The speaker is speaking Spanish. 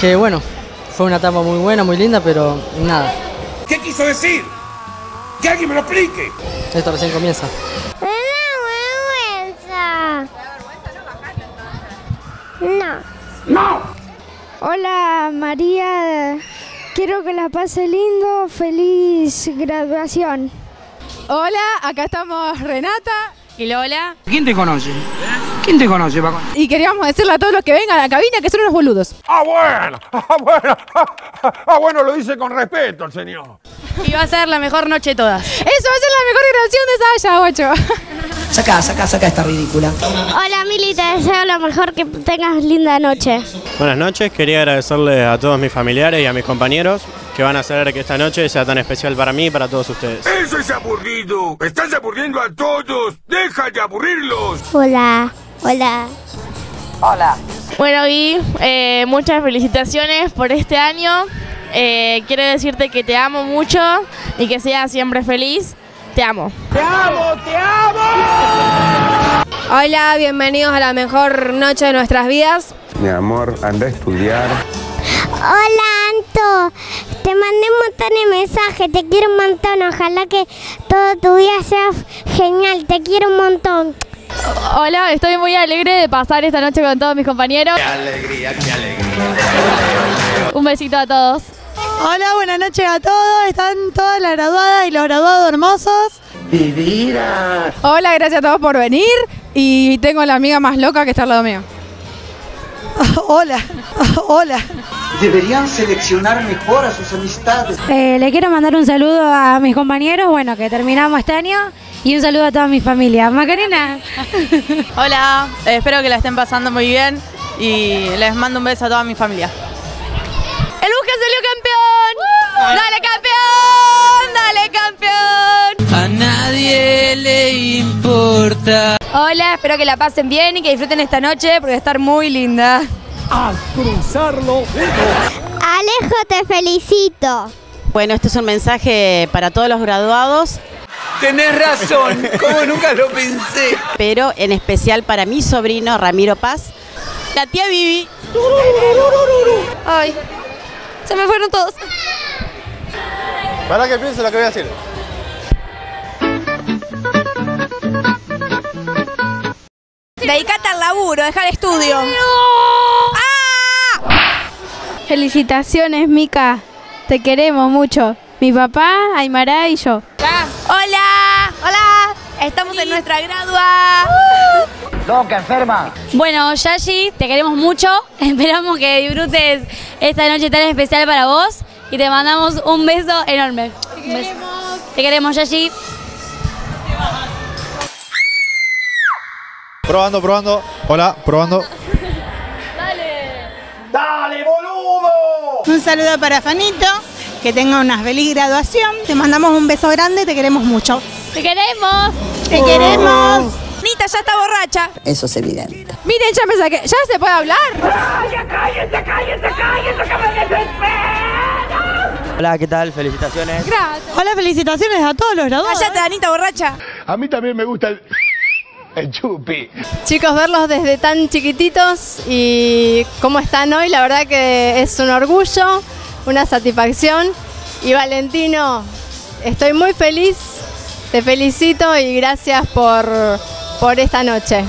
Que bueno, fue una etapa muy buena, muy linda, pero nada, ¿Qué quiso decir? Que alguien me lo explique. esto recién comienza. Me da vergüenza. No. ¡No! Hola María, quiero que la pase lindo, feliz graduación. Hola, acá estamos Renata y Lola. ¿Quién te conoce? ¿Quién te conoce, Paco? Y queríamos decirle a todos los que vengan a la cabina que son unos boludos. Ah, bueno. Ah, bueno. Ah, bueno, lo dice con respeto el señor. Y va a ser la mejor noche de todas. Eso va a ser la mejor grabación de Saya, guacho. Saca, saca, saca esta ridícula. Hola Mili, te deseo lo mejor, que tengas linda noche. Buenas noches, quería agradecerle a todos mis familiares y a mis compañeros que van a hacer que esta noche sea tan especial para mí y para todos ustedes. Eso es aburrido. Estás aburriendo a todos. Deja de aburrirlos. Hola. Hola. Bueno, Gui, eh, muchas felicitaciones por este año. Eh, quiero decirte que te amo mucho y que seas siempre feliz. Te amo. Hola, bienvenidos a la mejor noche de nuestras vidas. Mi amor, anda a estudiar. Hola Anto. Te mandé un montón de mensajes. Te quiero un montón. Ojalá que todo tu día sea genial. Te quiero un montón. Hola, estoy muy alegre de pasar esta noche con todos mis compañeros. Qué alegría, qué alegría. Un besito a todos. Hola, buenas noches a todos. Están todas las graduadas y los graduados hermosos. Hola, gracias a todos por venir. Y tengo la amiga más loca que está al lado mío. Hola, hola. Deberían seleccionar mejor a sus amistades. Eh, le quiero mandar un saludo a mis compañeros, bueno, que terminamos este año, y un saludo a toda mi familia. Macarena. Hola, eh, espero que la estén pasando muy bien y les mando un beso a toda mi familia. ¡El Busca salió campeón! ¡Dale campeón! ¡Dale campeón! A nadie le importa. Hola, espero que la pasen bien y que disfruten esta noche porque va a estar muy linda. Alejo, te felicito. Bueno, este es un mensaje para todos los graduados, Tenés razón, como nunca lo pensé. pero en especial para mi sobrino Ramiro Paz, la tía Vivi. Ay, se me fueron todos. Para que piense lo que voy a decir. Dedicate al laburo, deja el estudio. Felicitaciones, Mica. Te queremos mucho. Mi papá, Aymara y yo. Hola, hola, estamos en nuestra gradua. Loca, enferma. Bueno, Yashi, te queremos mucho. Esperamos que disfrutes esta noche tan especial para vos y te mandamos un beso enorme. Te queremos. Te queremos, Yashi. Probando, probando. Hola, probando. Un saludo para Fanito, que tenga una feliz graduación. Te mandamos un beso grande, te queremos mucho. Te queremos. Te queremos. Nita ya está borracha. Eso es evidente. Miren, ya me saqué. ¿Ya se puede hablar? Hola, ¿qué tal? Felicitaciones. Gracias. Hola, felicitaciones a todos los graduados. Cállate, Anita borracha. A mí también me gusta el, chupi. Chicos, verlos desde tan chiquititos y cómo están hoy, la verdad que es un orgullo, una satisfacción. Y Valentino, estoy muy feliz, te felicito y gracias por, por esta noche.